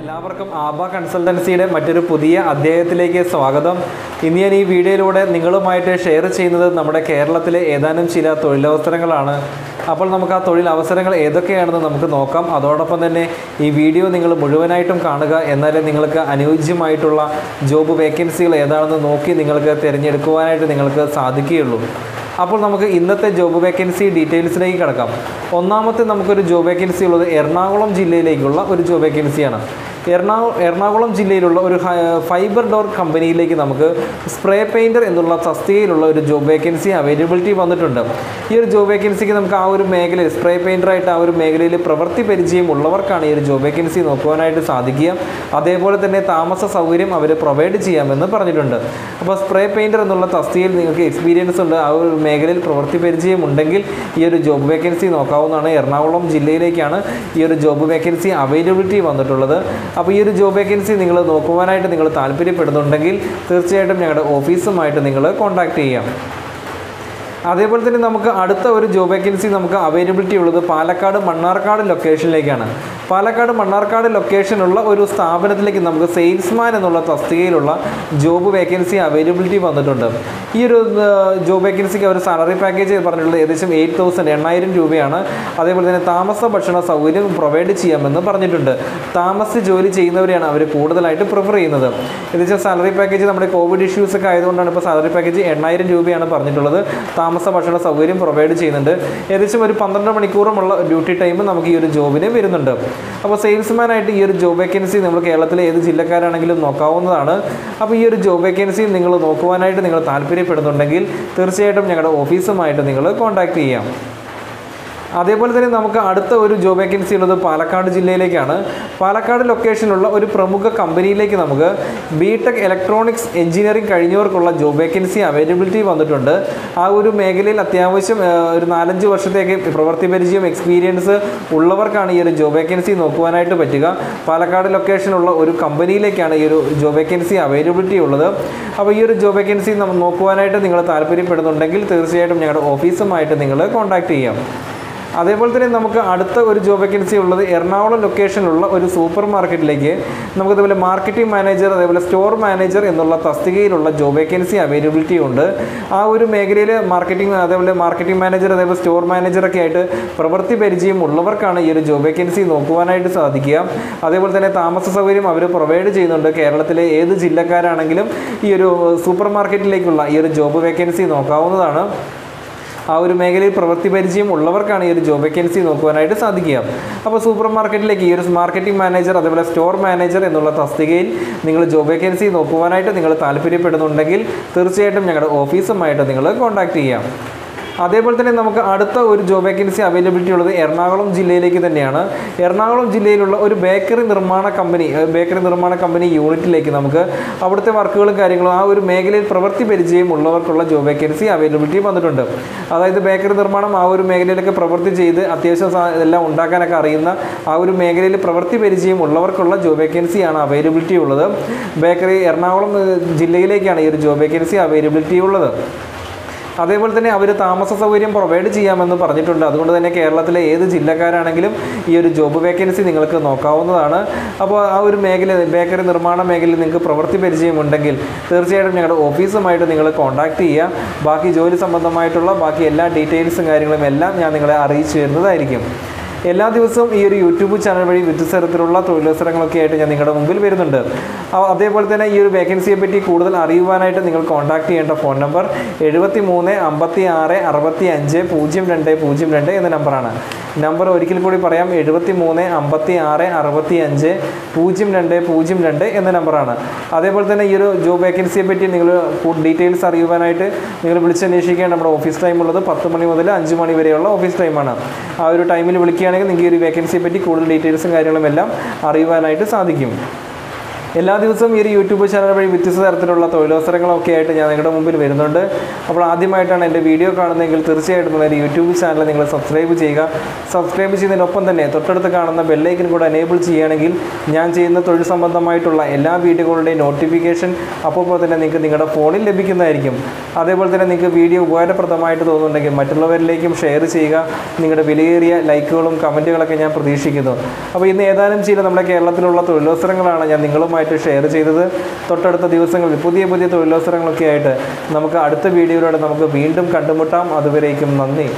എല്ലാവർക്കും ആബ കൺസൾട്ടൻസിയുടെ മറ്റൊരു പുതിയ അധ്യായത്തിലേക്ക് സ്വാഗതം. ഇന്ന് ഞാൻ ഈ വീഡിയോയിലൂടെ നിങ്ങളുമായിട്ട് ഷെയർ ചെയ്യുന്നത് നമ്മുടെ കേരളത്തിലെ ഏതാനും ചില തൊഴിലവസരങ്ങളാണ്. അപ്പോൾ നമുക്ക് ആ തൊഴിലവസരങ്ങൾ ഏതൊക്കെയാണെന്ന് നമുക്ക് നോക്കാം. അതോടൊപ്പം തന്നെ ഈ വീഡിയോ നിങ്ങൾ മുഴുവനായിട്ടും കാണുക. എന്നാലേ നിങ്ങൾക്ക് അനുയോജ്യമായിട്ടുള്ള ജോബ് വേക്കൻസികൾ ഏതാണെന്ന് നോക്കി നിങ്ങൾക്ക് തിരഞ്ഞെടുക്കുവാനായിട്ട് നിങ്ങൾക്ക് സാധിക്കുകയുള്ളൂ. അപ്പോൾ നമുക്ക് ഇന്നത്തെ ജോബ് വേക്കൻസി ഡീറ്റെയിൽസിലേക്ക് കിടക്കാം. ഒന്നാമത്തെ നമുക്കൊരു ജോബ് വേക്കൻസി ഉള്ളത് എറണാകുളം ജില്ലയിലേക്കുള്ള ഒരു ജോബ് വേക്കൻസിയാണ് എറണാകുളം എറണാകുളം ജില്ലയിലുള്ള ഒരു ഫൈബർ ഡോർ കമ്പനിയിലേക്ക് നമുക്ക് സ്പ്രേ പെയിന്റർ എന്നുള്ള തസ്തികയിലുള്ള ഒരു ജോബ് വേക്കൻസി അവൈലബിലിറ്റി വന്നിട്ടുണ്ട്. ഈ ഒരു ജോബ് വേക്കൻസിക്ക് നമുക്ക് ആ ഒരു മേഖലയിൽ സ്പ്രേ പെയിന്ററായിട്ട് ആ ഒരു മേഖലയിൽ പ്രവൃത്തി പരിചയം ഉള്ളവർക്കാണ് ഈ ഒരു ജോബ് വേക്കൻസി നോക്കുവാനായിട്ട് സാധിക്കുക. അതേപോലെ തന്നെ താമസ സൗകര്യം അവർ പ്രൊവൈഡ് ചെയ്യാമെന്ന് പറഞ്ഞിട്ടുണ്ട്. അപ്പോൾ സ്പ്രേ പെയിന്റർ എന്നുള്ള തസ്തികയിൽ നിങ്ങൾക്ക് എക്സ്പീരിയൻസ് ഉണ്ട്. ആ ഒരു മേഖലയിൽ പ്രവൃത്തി പരിചയം ഉണ്ടെങ്കിൽ ഈ ഒരു ജോബ് വേക്കൻസി നോക്കാവുന്നതാണ്. എറണാകുളം ജില്ലയിലേക്കാണ് ഈ ഒരു ജോബ് വേക്കൻസി അവൈലബിലിറ്റി വന്നിട്ടുള്ളത്. അപ്പോൾ ഈ ഒരു ജോബ് വേക്കൻസി നിങ്ങൾ നോക്കുവാനായിട്ട് നിങ്ങൾ താല്പര്യപ്പെടുന്നുണ്ടെങ്കിൽ തീർച്ചയായിട്ടും ഞങ്ങളുടെ ഓഫീസുമായിട്ട് നിങ്ങൾ കോൺടാക്റ്റ് ചെയ്യാം. അതേപോലെ തന്നെ നമുക്ക് അടുത്ത ഒരു ജോബ് വേക്കൻസി നമുക്ക് അവൈലബിലിറ്റി ഉള്ളത് പാലക്കാട് മണ്ണാർക്കാട് ലൊക്കേഷനിലേക്കാണ് പാലക്കാട് മണ്ണാർക്കാട് ലൊക്കേഷനുള്ള ഒരു സ്ഥാപനത്തിലേക്ക് നമുക്ക് സെയിൽസ്മാൻ എന്നുള്ള തസ്തികയിലുള്ള ജോബ് വേക്കൻസി അവൈലബിലിറ്റി വന്നിട്ടുണ്ട്. ഈ ഒരു ജോബ് വേക്കൻസിക്ക് അവർ സാലറി പാക്കേജ് പറഞ്ഞിട്ടുള്ളത് ഏകദേശം എയ്റ്റ് തൗസൻഡ് എണ്ണായിരം രൂപയാണ്. അതേപോലെ തന്നെ താമസ ഭക്ഷണ സൗകര്യം പ്രൊവൈഡ് ചെയ്യാമെന്ന് പറഞ്ഞിട്ടുണ്ട്. താമസിച്ച് ജോലി ചെയ്യുന്നവരെയാണ് അവർ കൂടുതലായിട്ട് പ്രിഫർ ചെയ്യുന്നത്. ഏകദേശം സാലറി പാക്കേജ് നമ്മുടെ കോവിഡ് ഇഷ്യൂസ് ഒക്കെ ആയതുകൊണ്ടാണ് ഇപ്പോൾ സാലറി പാക്കേജ് എണ്ണായിരം രൂപയാണ് പറഞ്ഞിട്ടുള്ളത്. താമസ ഭക്ഷണ സൗകര്യം പ്രൊവൈഡ് ചെയ്യുന്നുണ്ട്. ഏകദേശം ഒരു പന്ത്രണ്ട് മണിക്കൂറുമുള്ള ഡ്യൂട്ടി ടൈം നമുക്ക് ഈ ഒരു ജോബിന് വരുന്നുണ്ട്. അപ്പോൾ സെയിൽസ്മാനായിട്ട് ഈ ഒരു ജോബ് വേക്കൻസി നമ്മൾ കേരളത്തിലെ ഏത് ജില്ലക്കാരാണെങ്കിലും നോക്കാവുന്നതാണ്. അപ്പോൾ ഈ ഒരു ജോബ് വേക്കൻസി നിങ്ങൾ നോക്കുവാനായിട്ട് നിങ്ങൾ താല്പര്യപ്പെടുന്നുണ്ടെങ്കിൽ തീർച്ചയായിട്ടും ഞങ്ങളുടെ ഓഫീസുമായിട്ട് നിങ്ങൾ കോൺടാക്ട് ചെയ്യാം. അതേപോലെ തന്നെ നമുക്ക് അടുത്ത ഒരു ജോബ് വേക്കൻസി ഉള്ളത് പാലക്കാട് ജില്ലയിലേക്കാണ്. പാലക്കാട് ലൊക്കേഷനിലുള്ള ഒരു പ്രമുഖ കമ്പനിയിലേക്ക് നമുക്ക് ബിടെക് ഇലക്ട്രോണിക്സ് എഞ്ചിനീയറിംഗ് കഴിഞ്ഞവർക്കുള്ള ജോബ് വേക്കൻസി അവൈലബിലിറ്റി വന്നിട്ടുണ്ട്. ആ ഒരു മേഖലയിൽ അത്യാവശ്യം ഒരു നാലഞ്ച് വർഷത്തേക്ക് പ്രവൃത്തി പരിചയം എക്സ്പീരിയൻസ് ഉള്ളവർക്കാണ് ഈ ഒരു ജോബ് വേക്കൻസി നോക്കുവാനായിട്ട് പറ്റുക. പാലക്കാട് ലൊക്കേഷനുള്ള ഒരു കമ്പനിയിലേക്കാണ് ഈ ഒരു ജോബ് വേക്കൻസി അവൈലബിലിറ്റി ഉള്ളത്. അപ്പോൾ ഈ ഒരു ജോബ് വേക്കൻസി നോക്കുവാനായിട്ട് നിങ്ങൾ താല്പര്യപ്പെടുന്നുണ്ടെങ്കിൽ തീർച്ചയായിട്ടും ഞങ്ങളുടെ ഓഫീസുമായിട്ട് നിങ്ങൾ കോൺടാക്ട് ചെയ്യാം. അതേപോലെ തന്നെ നമുക്ക് അടുത്ത ഒരു ജോബ് വേക്കൻസി ഉള്ളത് എറണാകുളം ലൊക്കേഷനിലുള്ള ഒരു സൂപ്പർ മാർക്കറ്റിലേക്ക് നമുക്ക് ഇതുപോലെ മാർക്കറ്റിംഗ് മാനേജർ അതേപോലെ സ്റ്റോർ മാനേജർ എന്നുള്ള തസ്തികയിലുള്ള ജോബ് വേക്കൻസി അവൈലബിലിറ്റി ഉണ്ട്. ആ ഒരു മേഖലയിൽ മാർക്കറ്റിംഗ് അതേപോലെ മാർക്കറ്റിംഗ് മാനേജർ അതേപോലെ സ്റ്റോർ മാനേജറൊക്കെ ആയിട്ട് പ്രവൃത്തി പരിചയം ഉള്ളവർക്കാണ് ഈ ഒരു ജോബ് വേക്കൻസി നോക്കുവാനായിട്ട് സാധിക്കുക. അതേപോലെ തന്നെ താമസ സൗകര്യം അവർ പ്രൊവൈഡ് ചെയ്യുന്നുണ്ട്. കേരളത്തിലെ ഏത് ജില്ലക്കാരാണെങ്കിലും ഈ ഒരു സൂപ്പർ മാർക്കറ്റിലേക്കുള്ള ഈ ഒരു ജോബ് വേക്കൻസി നോക്കാവുന്നതാണ്. ആ ഒരു മേഖലയിൽ പ്രവൃത്തി പരിചയം ഉള്ളവർക്കാണ് ഈ ഒരു ജോബ് വേക്കൻസി നോക്കുവാനായിട്ട് സാധിക്കുക. അപ്പോൾ സൂപ്പർ മാർക്കറ്റിലേക്ക് ഈ ഒരു മാർക്കറ്റിംഗ് മാനേജർ അതേപോലെ സ്റ്റോർ മാനേജർ എന്നുള്ള തസ്തികയിൽ നിങ്ങൾ ജോബ് വേക്കൻസി നോക്കുവാനായിട്ട് നിങ്ങൾ താല്പര്യപ്പെടുന്നുണ്ടെങ്കിൽ തീർച്ചയായിട്ടും ഞങ്ങളുടെ ഓഫീസുമായിട്ട് നിങ്ങൾ കോൺടാക്ട് ചെയ്യാം. അതേപോലെ തന്നെ നമുക്ക് അടുത്ത ഒരു ജോബ് വേക്കൻസി അവൈലബിലിറ്റി ഉള്ളത് എറണാകുളം ജില്ലയിലേക്ക് തന്നെയാണ്. എറണാകുളം ജില്ലയിലുള്ള ഒരു ബേക്കറി നിർമ്മാണ കമ്പനി ബേക്കറി നിർമ്മാണ കമ്പനി യൂണിറ്റിലേക്ക് നമുക്ക് അവിടുത്തെ വർക്കുകളും കാര്യങ്ങളും ആ ഒരു മേഖലയിൽ പ്രവൃത്തി പരിചയം ഉള്ളവർക്കുള്ള ജോബ് വേക്കൻസി അവൈലബിലിറ്റി വന്നിട്ടുണ്ട്. അതായത് ബേക്കറി നിർമ്മാണം ആ ഒരു മേഖലയിലൊക്കെ പ്രവൃത്തി ചെയ്ത് അത്യാവശ്യം എല്ലാം ഉണ്ടാക്കാനൊക്കെ അറിയുന്ന ആ ഒരു മേഖലയിൽ പ്രവൃത്തി പരിചയം ഉള്ളവർക്കുള്ള ജോബ് വേക്കൻസിയാണ് അവൈലബിലിറ്റി ഉള്ളത്. ബേക്കറി എറണാകുളം ജില്ലയിലേക്കാണ് ഈ ഒരു ജോബ് വേക്കൻസി അവൈലബിലിറ്റി ഉള്ളത്. അതേപോലെ തന്നെ അവർ താമസ സൗകര്യം പ്രൊവൈഡ് ചെയ്യാമെന്ന് പറഞ്ഞിട്ടുണ്ട്. അതുകൊണ്ട് തന്നെ കേരളത്തിലെ ഏത് ജില്ലക്കാരാണെങ്കിലും ഈ ഒരു ജോബ് വേക്കൻസി നിങ്ങൾക്ക് നോക്കാവുന്നതാണ്. അപ്പോൾ ആ ഒരു മേഖല ബേക്കറി നിർമ്മാണ മേഖലയിൽ നിങ്ങൾക്ക് പ്രവൃത്തി പരിചയമുണ്ടെങ്കിൽ തീർച്ചയായിട്ടും ഞങ്ങളുടെ ഓഫീസുമായിട്ട് നിങ്ങൾ കോൺടാക്ട് ചെയ്യുക. ബാക്കി ജോലി സംബന്ധമായിട്ടുള്ള ബാക്കി എല്ലാ ഡീറ്റെയിൽസും കാര്യങ്ങളും എല്ലാം ഞാൻ നിങ്ങളെ അറിയിച്ചു തരുന്നതായിരിക്കും. എല്ലാ ദിവസവും ഈ ഒരു യൂട്യൂബ് ചാനൽ വഴി വ്യത്യസ്ത തരത്തിലുള്ള തൊഴിലവസരങ്ങളൊക്കെ ആയിട്ട് ഞാൻ നിങ്ങളുടെ മുമ്പിൽ വരുന്നുണ്ട്. അതേപോലെ തന്നെ ഈ ഒരു വേക്കൻസിയെ പറ്റി കൂടുതൽ അറിയുവാനായിട്ട് നിങ്ങൾ കോൺടാക്ട് ചെയ്യേണ്ട ഫോൺ നമ്പർ എഴുപത്തി മൂന്ന് അമ്പത്തി ആറ് അറുപത്തി അഞ്ച് പൂജ്യം രണ്ട് പൂജ്യം രണ്ട് എന്ന നമ്പറാണ് നമ്പർ ഒരിക്കൽ കൂടി പറയാം എഴുപത്തി മൂന്ന് അമ്പത്തി ആറ് അറുപത്തി അഞ്ച് പൂജ്യം രണ്ട് പൂജ്യം രണ്ട് എന്ന നമ്പറാണ് അതേപോലെ തന്നെ ഈ ഒരു ജോബ് വേക്കൻസിയെ പറ്റി നിങ്ങൾ ഡീറ്റെയിൽസ് അറിയുവാനായിട്ട് നിങ്ങൾ വിളിച്ചന്വേഷിക്കാൻ നമ്മുടെ ഓഫീസ് ടൈം ഉള്ളത് പത്ത് മണി മുതൽ അഞ്ച് മണി വരെയുള്ള ഓഫീസ് ടൈമാണ് ആ ഒരു ടൈമിൽ വിളിക്കുകയാണെങ്കിൽ നിങ്ങൾക്ക് ഈ ഒരു വേക്കൻസിയെ പറ്റി കൂടുതൽ ഡീറ്റെയിൽസും കാര്യങ്ങളും എല്ലാം അറിയുവാനായിട്ട് സാധിക്കും. എല്ലാ ദിവസവും ഈ ഒരു യൂട്യൂബ് ചാനൽ വഴി വ്യത്യസ്ത തരത്തിലുള്ള തൊഴിലവസരങ്ങളൊക്കെ ആയിട്ട് ഞാൻ നിങ്ങളുടെ മുമ്പിൽ വരുന്നുണ്ട്. അപ്പോൾ ആദ്യമായിട്ടാണ് എന്റെ വീഡിയോ കാണുന്നതെങ്കിൽ തീർച്ചയായിട്ടും എന്റെ യൂട്യൂബ് ചാനൽ നിങ്ങൾ സബ്സ്ക്രൈബ് ചെയ്യുക. സബ്സ്ക്രൈബ് ചെയ്യുന്നതിനൊപ്പം തന്നെ തൊട്ടടുത്ത് കാണുന്ന ബെല്ലൈക്കൻ കൂടെ എനേബിൾ ചെയ്യുകയാണെങ്കിൽ ഞാൻ ചെയ്യുന്ന തൊഴിൽ സംബന്ധമായിട്ടുള്ള എല്ലാ വീഡിയോകളുടെയും നോട്ടിഫിക്കേഷൻ അപ്പോൾ തന്നെ നിങ്ങൾക്ക് നിങ്ങളുടെ ഫോണിൽ ലഭിക്കുന്നതായിരിക്കും. അതേപോലെ തന്നെ നിങ്ങൾക്ക് വീഡിയോ ഉപകാരപ്രദമായിട്ട് തോന്നുന്നുണ്ടെങ്കിൽ മറ്റുള്ളവരിലേക്കും ഷെയർ ചെയ്യുക. നിങ്ങളുടെ വിലയേറിയ ലൈക്കുകളും കമന്റുകളൊക്കെ ഞാൻ പ്രതീക്ഷിക്കുന്നു. അപ്പോൾ ഇന്ന് ഏതാനും ചില നമ്മുടെ കേരളത്തിലുള്ള തൊഴിലവസരങ്ങളാണ് ഞാൻ നിങ്ങളുമായിട്ട് ഷെയർ ചെയ്തത്. തൊട്ടടുത്ത ദിവസങ്ങളിൽ പുതിയ പുതിയ തൊഴിലവസരങ്ങളൊക്കെ ആയിട്ട് നമുക്ക് അടുത്ത വീഡിയോയിലൂടെ നമുക്ക് വീണ്ടും കണ്ടുമുട്ടാം. അതുവരേക്കും നന്ദി.